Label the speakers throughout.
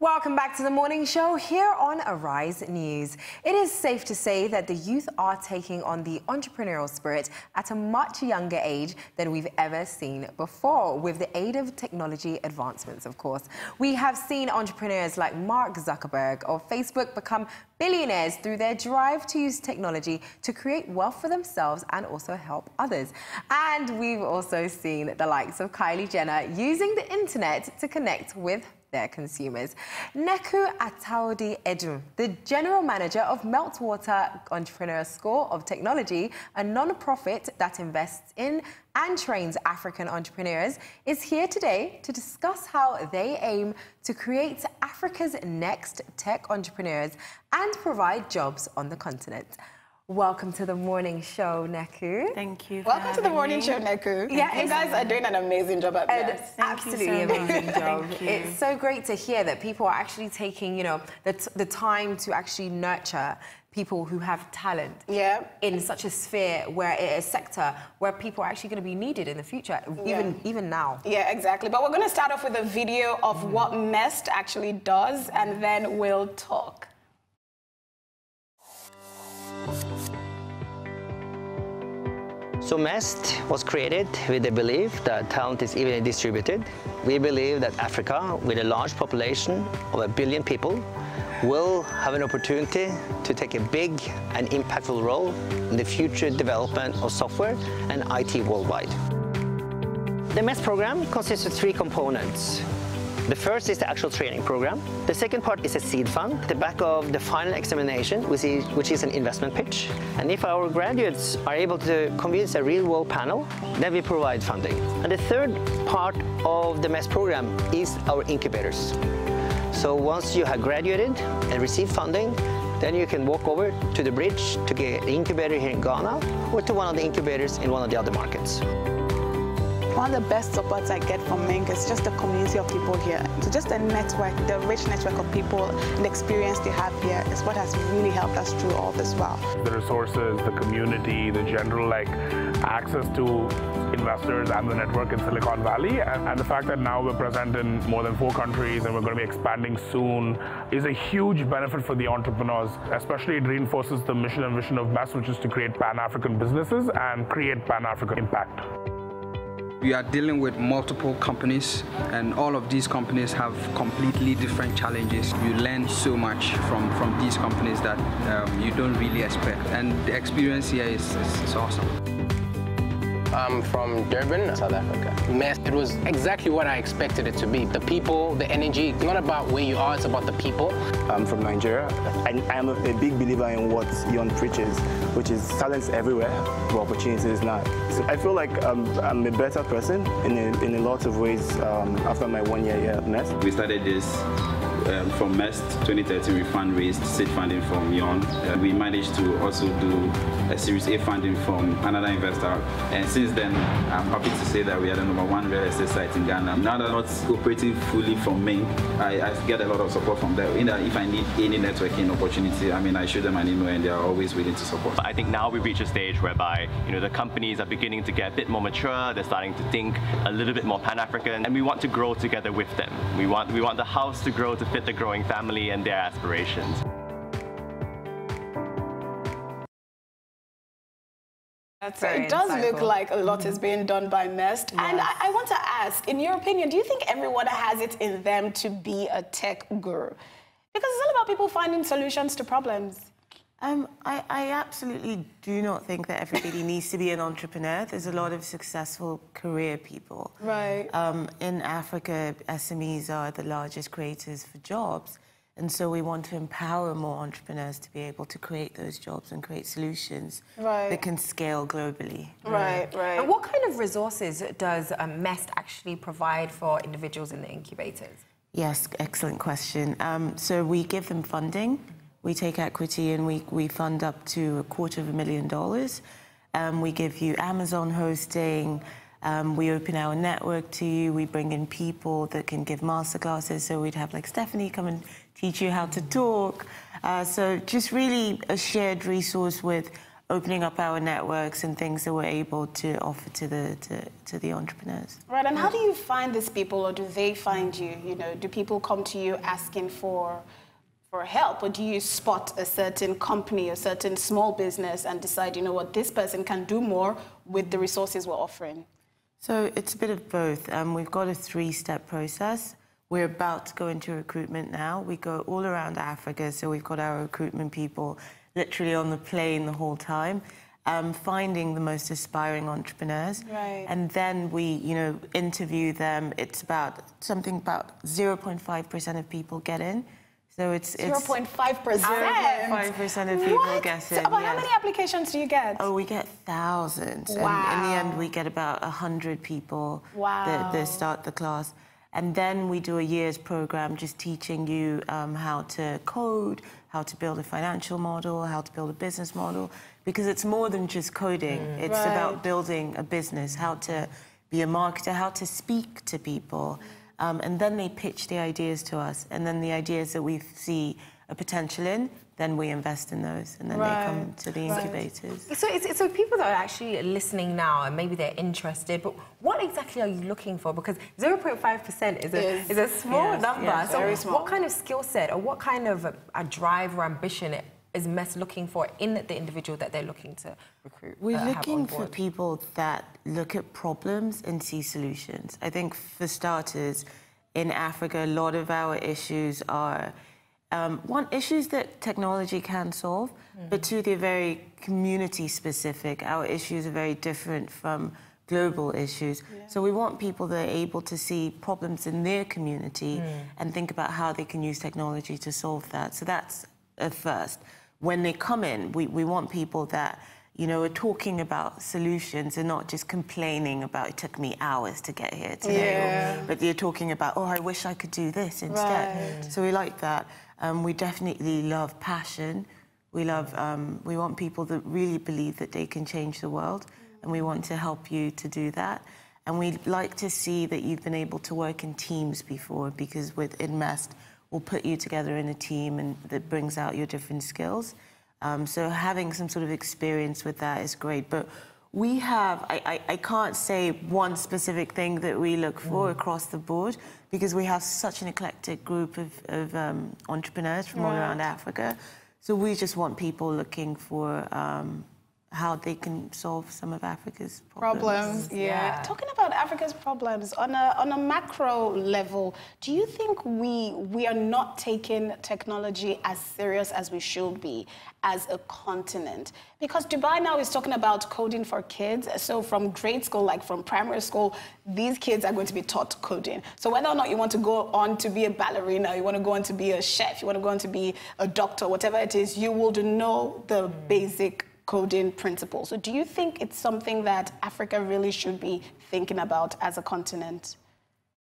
Speaker 1: Welcome back to the morning show here on Arise News. It is safe to say that the youth are taking on the entrepreneurial spirit at a much younger age than we've ever seen before, with the aid of technology advancements, of course. We have seen entrepreneurs like Mark Zuckerberg of Facebook become billionaires through their drive to use technology to create wealth for themselves and also help others. And we've also seen the likes of Kylie Jenner using the internet to connect with their consumers. Neku Atawodi-Edun, the general manager of Meltwater Entrepreneur School of Technology, a non-profit that invests in and trains African entrepreneurs, is here today to discuss how they aim to create Africa's next tech entrepreneurs and provide jobs on the continent. Welcome to the morning show, Neku.
Speaker 2: Thank you.
Speaker 3: Welcome to the morning me. show, Neku. Yeah, you guys are doing an amazing job at this.
Speaker 1: Absolutely so amazing job. It's so great to hear that people are actually taking, you know, the, the time to actually nurture people who have talent
Speaker 3: yeah.
Speaker 1: in such a sphere where it is a sector where people are actually going to be needed in the future even yeah. even now
Speaker 3: yeah exactly but we're going to start off with a video of mm. what mest actually does and then we'll talk
Speaker 4: So MEST was created with the belief that talent is evenly distributed. We believe that Africa, with a large population of a billion people, will have an opportunity to take a big and impactful role in the future development of software and IT worldwide. The MEST program consists of three components. The first is the actual training program. The second part is a seed fund, the back of the final examination, which is, which is an investment pitch. And if our graduates are able to convince a real-world panel, then we provide funding. And the third part of the MEST program is our incubators. So once you have graduated and received funding, then you can walk over to the bridge to get an incubator here in Ghana or to one of the incubators in one of the other markets.
Speaker 5: One of the best supports I get from Mink is just the community of people here. So just the network, the rich network of people, the experience they have here is what has really helped us through all this well.
Speaker 6: The resources, the community, the general like access to investors and the network in Silicon Valley and, and, the fact that now we're present in more than four countries and we're going to be expanding soon is a huge benefit for the entrepreneurs. Especially it reinforces the mission and vision of MEST, which is to create Pan-African businesses and create Pan-African impact.
Speaker 7: We are dealing with multiple companies and all of these companies have completely different challenges. You learn so much from, from these companies that um, you don't really expect and the experience here is, is, is awesome.
Speaker 8: I'm from Durban, South Africa. MEST, it was exactly what I expected it to be. The people, the energy, it's not about where you are, it's about the people.
Speaker 9: I'm from Nigeria. I, I am a, a, big believer in what Jørn preaches, which is talents everywhere, but opportunities is not. So I feel like um, I'm a better person in a, in a lot of ways um, after my one year here at MEST.
Speaker 10: We started this um, from MEST 2013 we fundraised seed funding from Jørn. Uh, we managed to also do a Series A funding from another investor and since then I'm happy to say that we are the number one real estate site in Ghana. Now that I'm not operating fully from Mink, I, I, get a lot of support from them. In that if I need any networking opportunity, I mean I show them an email and they are always willing to support.
Speaker 11: I think now we reach a stage whereby you know the companies are beginning to get a bit more mature, they're starting to think a little bit more Pan-African and we want to grow together with them. We want, we want the house to grow to fit the growing family and their aspirations.
Speaker 3: That's it does insightful. look like a lot is being done by MEST. Yes. And I, I, want to ask, in your opinion, do you think everyone has it in them to be a tech guru? Because it's all about people finding solutions to problems.
Speaker 2: Um, I, I, absolutely do not think that everybody needs to be an entrepreneur. There's a lot of successful career people.
Speaker 3: Right. Um,
Speaker 2: in Africa, SMEs are the largest creators for jobs. And so we want to empower more entrepreneurs to be able to create those jobs and create solutions right. that can scale globally.
Speaker 3: Right, right.
Speaker 1: And what kind of resources does um, MEST actually provide for individuals in the incubators?
Speaker 2: Yes, excellent question. Um, so we give them funding we take equity and we, we fund up to a quarter of a million dollars. Um, we give you Amazon hosting. Um, we open our network to you. We bring in people that can give masterclasses. So we'd have like Stephanie come and teach you how to talk. Uh, so just really a shared resource with opening up our networks and things that we're able to offer to the to, to the entrepreneurs.
Speaker 3: Right, and how do you find these people, or do they find you? You know, do people come to you asking for for help, or do you spot a certain company, a certain small business, and decide, you know what, this person can do more with the resources we're offering?
Speaker 2: So it's a bit of both. Um, we've got a three-step process. We're about to go into recruitment now. We go all around Africa, so we've got our recruitment people literally on the plane the whole time. Um, finding the most aspiring entrepreneurs.
Speaker 3: Right.
Speaker 2: And then we, you know, interview them. It's about something about 0.5% of people get in. So it's
Speaker 3: 0.5%.
Speaker 2: 0.5% of people
Speaker 3: what?
Speaker 2: get in.
Speaker 3: So about yes. how many applications do you get?
Speaker 2: Oh, we get thousands.
Speaker 3: Wow.
Speaker 2: And in the end, we get about 100 people
Speaker 3: wow.
Speaker 2: that, that start the class. And then we do a year's program just teaching you um, how to code, how to build a financial model, how to build a business model, because it's more than just coding. Mm. It's right. about building a business, how to be a marketer, how to speak to people. Um, and then they pitch the ideas to us. And then the ideas that we see a potential in, then we invest in those and then right. they come to the incubators.
Speaker 1: Right. So, it's, so people that are actually listening now and maybe they're interested, but what exactly are you looking for? Because 0.5% is a, is, is a small yes, number.
Speaker 3: Yes,
Speaker 1: so
Speaker 3: very small.
Speaker 1: what kind of skill set or what kind of a, a drive or ambition is MEST looking for in the individual that they're looking to recruit?
Speaker 2: We're uh, looking for people that look at problems and see solutions. I think for starters, in Africa, a lot of our issues are um, one, issues that technology can solve, mm. but two, they're very community specific. Our issues are very different from global issues. Yeah. So we want people that are able to see problems in their community mm. and think about how they can use technology to solve that. So that's a first. When they come in, we, we want people that you know, are talking about solutions and not just complaining about it took me hours to get here today.
Speaker 3: Yeah.
Speaker 2: Or, but you're talking about, oh, I wish I could do this instead.
Speaker 3: Right.
Speaker 2: So we like that. Um, we definitely love passion. We love, um, we want people that really believe that they can change the world, and we want to help you to do that. And we like to see that you've been able to work in teams before, because with in MEST, we'll put you together in a team and that brings out your different skills. Um, so having some sort of experience with that is great. But we have, I, I, I, can't say one specific thing that we look for mm. across the board because we have such an eclectic group of, of um, entrepreneurs from right. all around Africa. So we just want people looking for um, how they can solve some of Africa's problems.
Speaker 3: Problems, yeah. yeah. Talking about Africa's problems on a on a macro level, do you think we we are not taking technology as serious as we should be as a continent? Because Dubai now is talking about coding for kids. So from grade school, like from primary school, these kids are going to be taught coding. So whether or not you want to go on to be a ballerina, you want to go on to be a chef, you want to go on to be a doctor, whatever it is, you will know the basic coding principles. So do you think it's something that Africa really should be thinking about as a continent?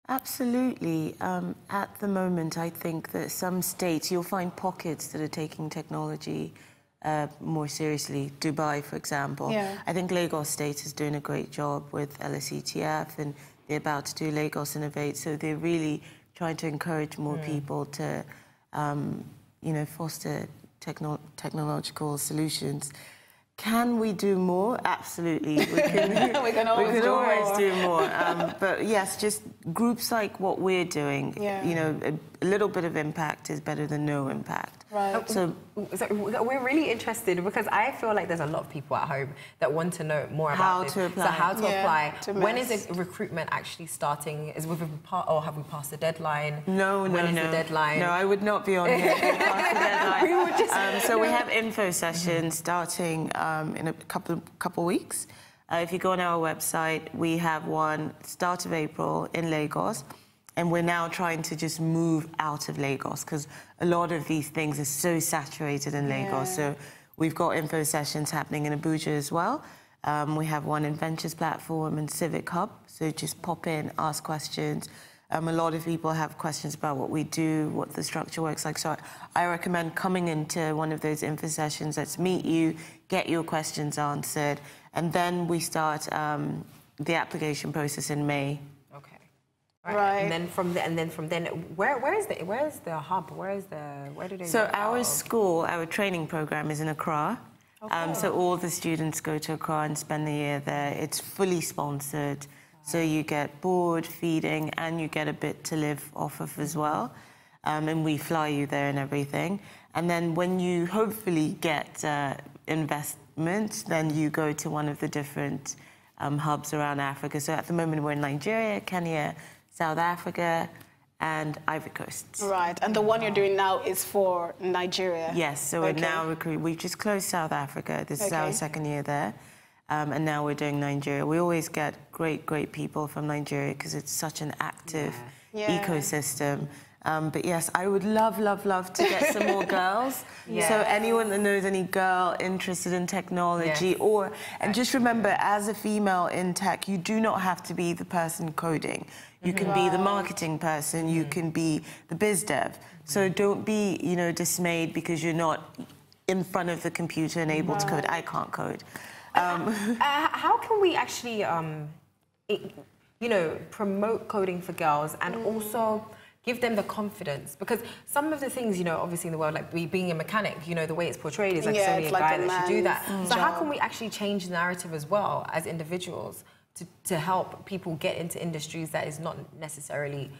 Speaker 2: Absolutely. Um, at the moment, I think that some states, you'll find pockets that are taking technology uh, more seriously. Dubai, for example.
Speaker 3: Yeah.
Speaker 2: I think Lagos State is doing a great job with LSETF and they're about to do Lagos Innovate. So they're really trying to encourage more mm. people to, um, you know, foster techno technological solutions. Can we do more? Absolutely. We
Speaker 3: can, we can always,
Speaker 2: we can
Speaker 3: do,
Speaker 2: always
Speaker 3: more.
Speaker 2: do more. Um, but yes, just groups like what we're doing,
Speaker 3: yeah.
Speaker 2: you know, a, a little bit of impact is better than no impact.
Speaker 3: Right.
Speaker 2: So,
Speaker 1: so, we're really interested because I feel like there's a lot of people at home that want to know more
Speaker 2: how
Speaker 1: about
Speaker 2: to apply.
Speaker 1: So how to
Speaker 3: yeah,
Speaker 1: apply?
Speaker 3: To
Speaker 1: when is it recruitment actually starting? Is we part or have we passed the deadline?
Speaker 2: No, no,
Speaker 1: when is
Speaker 2: no.
Speaker 1: the deadline?
Speaker 2: No, I would not be on here. past the deadline. we would just. Um, so we have info sessions starting um, in a couple couple weeks. Uh, if you go on our website, we have one start of April in Lagos. And we're now trying to just move out of Lagos because a lot of these things are so saturated in Lagos. Yeah. So we've got info sessions happening in Abuja as well. Um, we have one in Ventures Platform and Civic Hub. So just pop in, ask questions. Um, a lot of people have questions about what we do, what the structure works like. So I recommend coming into one of those info sessions. Let's meet you, get your questions answered, and then we start um, the application process in May.
Speaker 3: Right. right.
Speaker 1: And then from the, and then from then, where where is the where is the hub? Where is the where do they?
Speaker 2: So our school, our training program is in Accra. Okay. Um, so all the students go to Accra and spend the year there. It's fully sponsored. So you get board, feeding, and you get a bit to live off of as well. Um, and we fly you there and everything. And then when you hopefully get uh, investment, then you go to one of the different um, hubs around Africa. So at the moment we're in Nigeria, Kenya, South Africa, and Ivory Coast.
Speaker 3: Right, and the one you're doing now is for Nigeria?
Speaker 2: Yes, so okay. we're now recruiting. We've just closed South Africa. This okay. is our second year there. Um, and now we're doing Nigeria. We always get great, great people from Nigeria because it's such an active yeah. Yeah. ecosystem. Um, but yes, I would love, love, love to get some more girls. Yes. So anyone that knows any girl interested in technology yes. or, and just remember, as a female in tech, you do not have to be the person coding. You can right. be the marketing person, you mm. can be the biz dev. So don't be, you know, dismayed because you're not in front of the computer and able right. to code. I can't code.
Speaker 1: Um, uh, how can we actually, um, it, you know, promote coding for girls and mm. also give them the confidence. Because some of the things you know obviously in the world like being a mechanic you know the way it's portrayed is like yeah, only a like guy a that should do that. Mm. so how can we actually change the narrative as well as individuals to, to help people get into industries that is not necessarily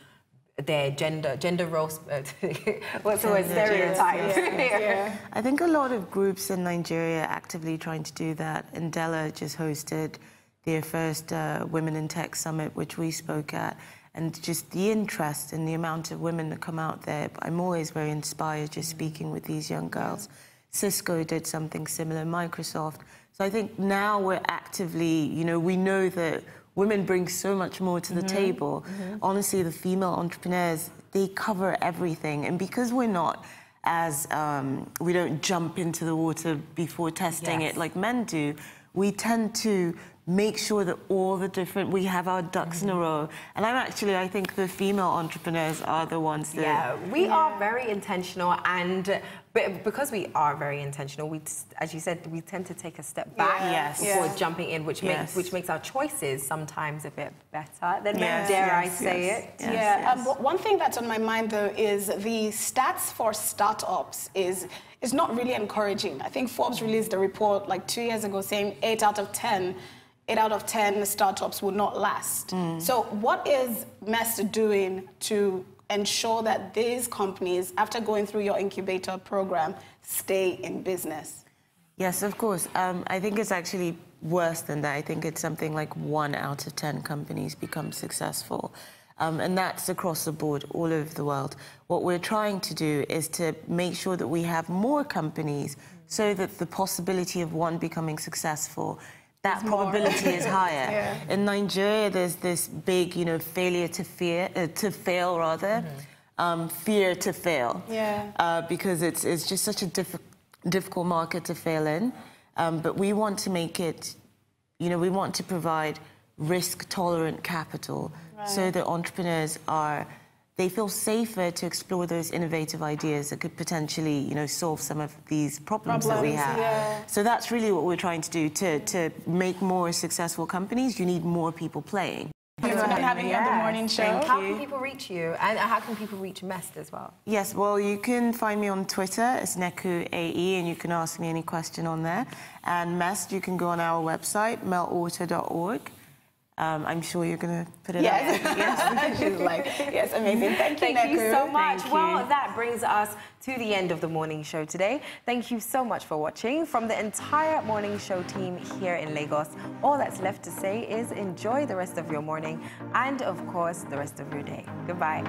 Speaker 1: their gender gender roles what's the word? Stereotypes
Speaker 2: yeah. yeah. I think a lot of groups in Nigeria are actively trying to do that. Andela just hosted their first uh, Women in Tech Summit which we spoke at and just the interest and the amount of women that come out there. I'm always very inspired just speaking with these young girls. Cisco did something similar, Microsoft. So I think now we're actively, you know, we know that women bring so much more to the mm -hmm. table. Mm -hmm. Honestly, the female entrepreneurs, they cover everything. And because we're not as, um, we don't jump into the water before testing yes. it like men do, we tend to make sure that all the different we have our ducks mm -hmm. in a row and i'm actually i think the female entrepreneurs are the ones that
Speaker 1: yeah we yeah. are very intentional and but because we are very intentional we as you said we tend to take a step back
Speaker 2: yeah. yes.
Speaker 1: before yeah. jumping in which yes. makes which makes our choices sometimes a bit better than yes. dare i say it
Speaker 3: yeah um, one thing that's on my mind though is the stats for startups is is not really encouraging i think forbes released a report like two years ago saying eight out of ten eight out of 10 startups will not last. Mm. So what is MEST doing to ensure that these companies, after going through your incubator program, stay in business?
Speaker 2: Yes, of course. Um, I think it's actually worse than that. I think it's something like one out of 10 companies become successful. Um, and that's across the board, all over the world. What we're trying to do is to make sure that we have more companies so that the possibility of one becoming successful that probability is higher. Yeah. In Nigeria, there's this big, you know, failure to fear, uh, to fail rather, mm -hmm. um, fear to fail.
Speaker 3: Yeah.
Speaker 2: Uh, because it's it's just such a diff difficult market to fail in. Um, but we want to make it, you know, we want to provide risk tolerant capital right. so that entrepreneurs are they feel safer to explore those innovative ideas that could potentially, you know, solve some of these problems, problems that we have. Yeah. So that's really what we're trying to do. To, to make more successful companies, you need more people playing.
Speaker 3: Thanks for having you on the morning show.
Speaker 1: Thank how can people reach you? And uh, how can people reach MEST as well?
Speaker 2: Yes, well, you can find me on Twitter. It's Neku AE, and you can ask me any question on there. And MEST, you can go on our website, meltwater.org. Um, I'm sure you're going to put it
Speaker 3: yes. up. yes, like, yes, amazing. Thank you,
Speaker 1: Thank
Speaker 3: Neku.
Speaker 1: you so much. Thank well, you. that brings us to the end of the morning show today. Thank you so much for watching. From the entire morning show team here in Lagos, all that's left to say is enjoy the rest of your morning and, of course, the rest of your day. Goodbye.